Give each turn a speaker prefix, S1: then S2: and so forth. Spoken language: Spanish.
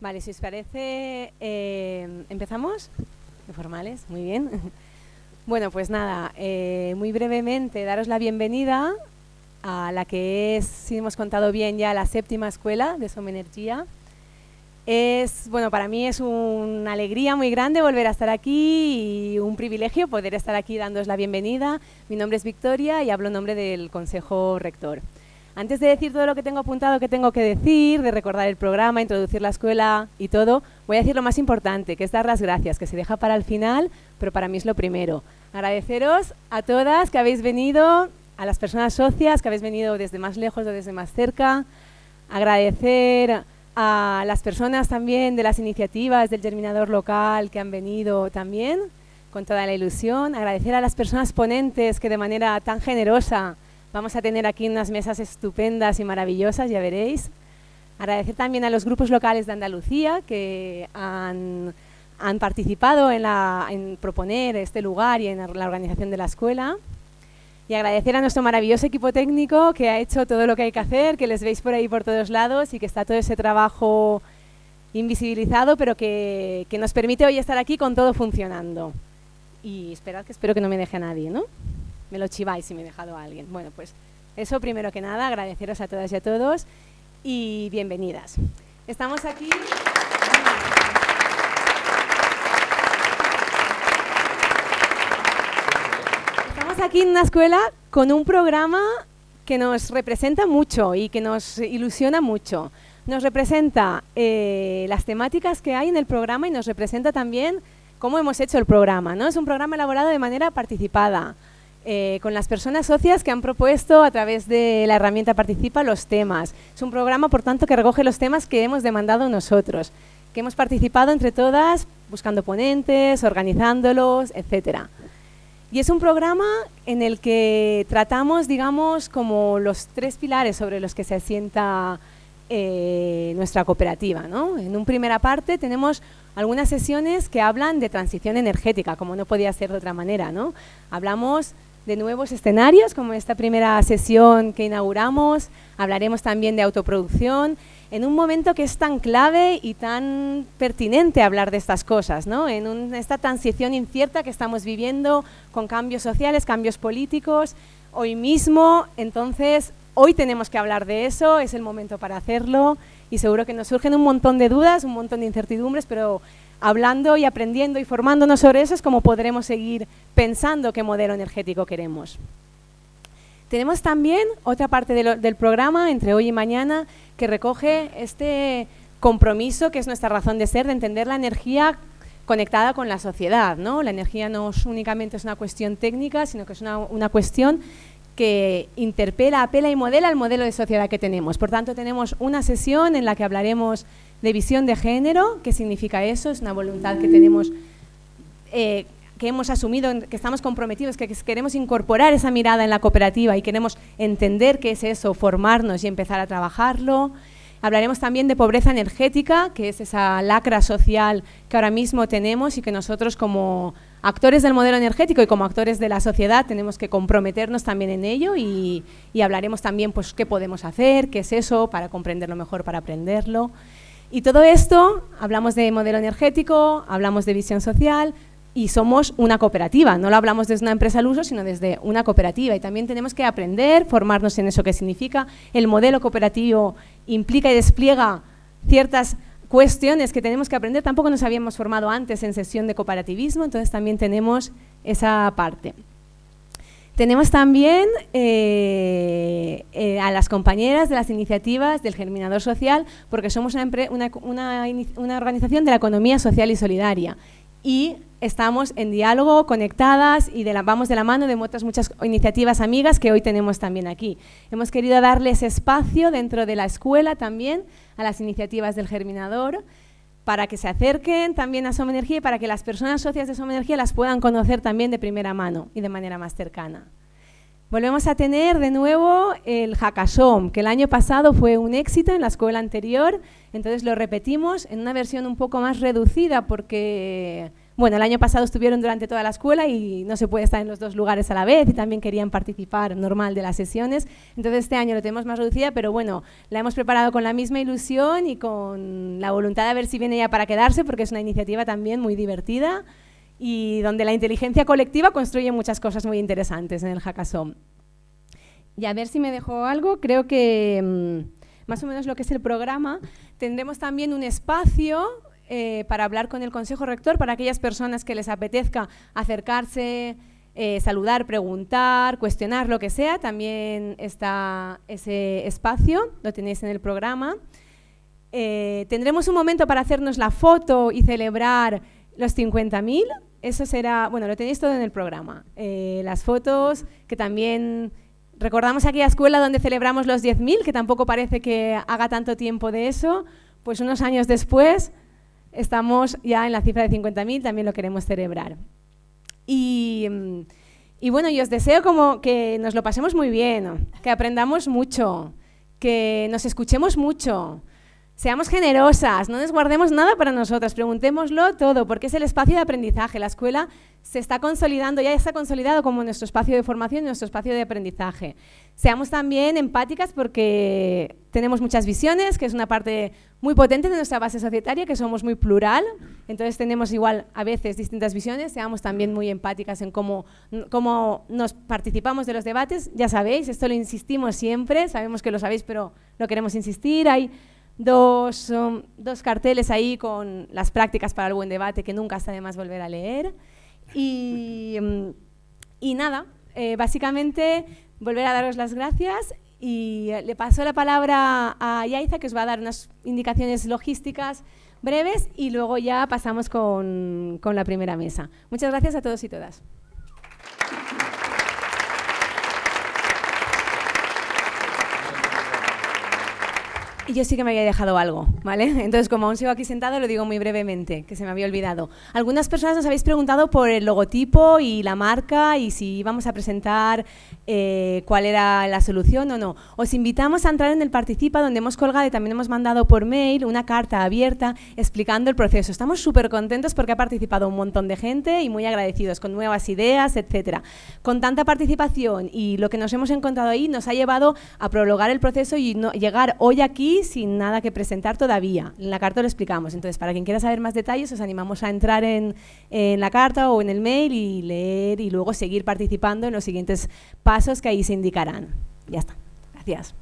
S1: Vale, si os parece, eh, ¿empezamos? ¿De formales? Muy bien. Bueno, pues nada, eh, muy brevemente daros la bienvenida a la que es, si hemos contado bien ya, la séptima escuela de Energía. Es, bueno, para mí es una alegría muy grande volver a estar aquí y un privilegio poder estar aquí dándoos la bienvenida. Mi nombre es Victoria y hablo en nombre del Consejo Rector. Antes de decir todo lo que tengo apuntado que tengo que decir, de recordar el programa, introducir la escuela y todo, voy a decir lo más importante, que es dar las gracias, que se deja para el final, pero para mí es lo primero. Agradeceros a todas que habéis venido, a las personas socias que habéis venido desde más lejos o desde más cerca. Agradecer a las personas también de las iniciativas del germinador local que han venido también con toda la ilusión. Agradecer a las personas ponentes que de manera tan generosa Vamos a tener aquí unas mesas estupendas y maravillosas, ya veréis. Agradecer también a los grupos locales de Andalucía que han, participado en, proponer este lugar y en la organización de la escuela. Y agradecer a nuestro maravilloso equipo técnico que ha hecho todo lo que hay que hacer, que les veis por ahí por todos lados y que está todo ese trabajo invisibilizado, pero que, que nos permite hoy estar aquí con todo funcionando. Y esperad que espero que no me deje a nadie, ¿no? Me lo chiváis si me he dejado a alguien. Bueno, pues eso primero que nada, agradeceros a todas y a todos y bienvenidas. Estamos aquí... Estamos aquí en una escuela con un programa que nos representa mucho y que nos ilusiona mucho. Nos representa eh, las temáticas que hay en el programa y nos representa también cómo hemos hecho el programa. ¿no? Es un programa elaborado de manera participada, eh, con las personas socias que han propuesto a través de la herramienta Participa los temas. Es un programa, por tanto, que recoge los temas que hemos demandado nosotros, que hemos participado entre todas buscando ponentes, organizándolos, etcétera. Y es un programa en el que tratamos, digamos, como los tres pilares sobre los que se asienta eh, nuestra cooperativa. ¿no? En una primera parte tenemos algunas sesiones que hablan de transición energética, como no podía ser de otra manera. ¿no? Hablamos de nuevos escenarios, como esta primera sesión que inauguramos. Hablaremos también de autoproducción, en un momento que es tan clave y tan pertinente hablar de estas cosas, ¿no? en esta transición incierta que estamos viviendo con cambios sociales, cambios políticos. Hoy mismo, entonces, hoy tenemos que hablar de eso, es el momento para hacerlo y seguro que nos surgen un montón de dudas, un montón de incertidumbres, pero hablando y aprendiendo y formándonos sobre eso es como podremos seguir pensando qué modelo energético queremos. Tenemos también otra parte del programa, entre hoy y mañana, que recoge este compromiso que es nuestra razón de ser, de entender la energía conectada con la sociedad. ¿no? La energía no únicamente es una cuestión técnica, sino que es una, una cuestión que interpela, apela y modela el modelo de sociedad que tenemos. Por tanto, tenemos una sesión en la que hablaremos de visión de género. ¿Qué significa eso? Es una voluntad que tenemos, eh, que hemos asumido, que estamos comprometidos, que queremos incorporar esa mirada en la cooperativa y queremos entender qué es eso, formarnos y empezar a trabajarlo. Hablaremos también de pobreza energética, que es esa lacra social que ahora mismo tenemos y que nosotros como actores del modelo energético y como actores de la sociedad tenemos que comprometernos también en ello y, y hablaremos también pues qué podemos hacer, qué es eso, para comprenderlo mejor, para aprenderlo. Y todo esto, hablamos de modelo energético, hablamos de visión social y somos una cooperativa. No lo hablamos desde una empresa al uso, sino desde una cooperativa. Y también tenemos que aprender, formarnos en eso que significa. El modelo cooperativo implica y despliega ciertas cuestiones que tenemos que aprender. Tampoco nos habíamos formado antes en sesión de cooperativismo, entonces también tenemos esa parte. Tenemos también eh, eh, a las compañeras de las iniciativas del Germinador Social, porque somos una, organización de la economía social y solidaria. Y estamos en diálogo, conectadas y de la, vamos de la mano de otras muchas iniciativas amigas que hoy tenemos también aquí. Hemos querido darles espacio dentro de la escuela también a las iniciativas del Germinador para que se acerquen también a Soma Energía y para que las personas socias de Soma Energía las puedan conocer también de primera mano y de manera más cercana. Volvemos a tener de nuevo el Hackathon, que el año pasado fue un éxito en la escuela anterior, entonces lo repetimos en una versión un poco más reducida porque bueno, el año pasado estuvieron durante toda la escuela y no se puede estar en los dos lugares a la vez y también querían participar normal de las sesiones. Entonces este año lo tenemos más reducida, pero bueno, la hemos preparado con la misma ilusión y con la voluntad de ver si viene ya para quedarse, porque es una iniciativa también muy divertida y donde la inteligencia colectiva construye muchas cosas muy interesantes en el hackathon. Y a ver si me dejo algo, creo que mm, más o menos lo que es el programa, tendremos también un espacio eh, para hablar con el Consejo Rector para aquellas personas que les apetezca acercarse, eh, saludar, preguntar, cuestionar, lo que sea. También está ese espacio, lo tenéis en el programa. Eh, tendremos un momento para hacernos la foto y celebrar los 50.000. Eso será, bueno, lo tenéis todo en el programa. las fotos, que también recordamos aquella escuela donde celebramos los 10.000, que tampoco parece que haga tanto tiempo de eso, pues unos años después estamos ya en la cifra de 50.000, también lo queremos celebrar. Y, y, bueno, y os deseo como que nos lo pasemos muy bien, que aprendamos mucho, que nos escuchemos mucho, Seamos generosas, no nos guardemos nada para nosotras, preguntémoslo todo, porque es el espacio de aprendizaje. La escuela se está consolidando, ya está consolidado como nuestro espacio de formación nuestro espacio de aprendizaje. Seamos también empáticas porque tenemos muchas visiones, que es una parte muy potente de nuestra base societaria, que somos muy plural, entonces tenemos igual a veces distintas visiones, seamos también muy empáticas en cómo, cómo nos participamos de los debates. Ya sabéis, esto lo insistimos siempre, sabemos que lo sabéis, pero lo queremos insistir. Hay dos, dos carteles ahí con las prácticas para el buen debate que nunca está de más volver a leer. Y, mm, y nada, eh, básicamente volver a daros las gracias y eh, le paso la palabra a Yaiza que os va a dar unas indicaciones logísticas breves y luego ya pasamos con, con la primera mesa. Muchas gracias a todos y todas. Y yo sí que me había dejado algo, ¿vale? Entonces, como aún sigo aquí sentado, lo digo muy brevemente, que se me había olvidado. Algunas personas nos habéis preguntado por el logotipo y la marca y si íbamos a presentar eh, cuál era la solución o no. Os invitamos a entrar en el Participa, donde hemos colgado y también hemos mandado por mail una carta abierta explicando el proceso. Estamos súper contentos porque ha participado un montón de gente y muy agradecidos, con nuevas ideas, etcétera. Con tanta participación y lo que nos hemos encontrado ahí nos ha llevado a prologar el proceso y no, llegar hoy aquí sin nada que presentar todavía. En la carta lo explicamos. Entonces, para quien quiera saber más detalles, os animamos a entrar en, en la carta o en el mail y leer y luego seguir participando en los siguientes pasos que ahí se indicarán. Ya está. Gracias.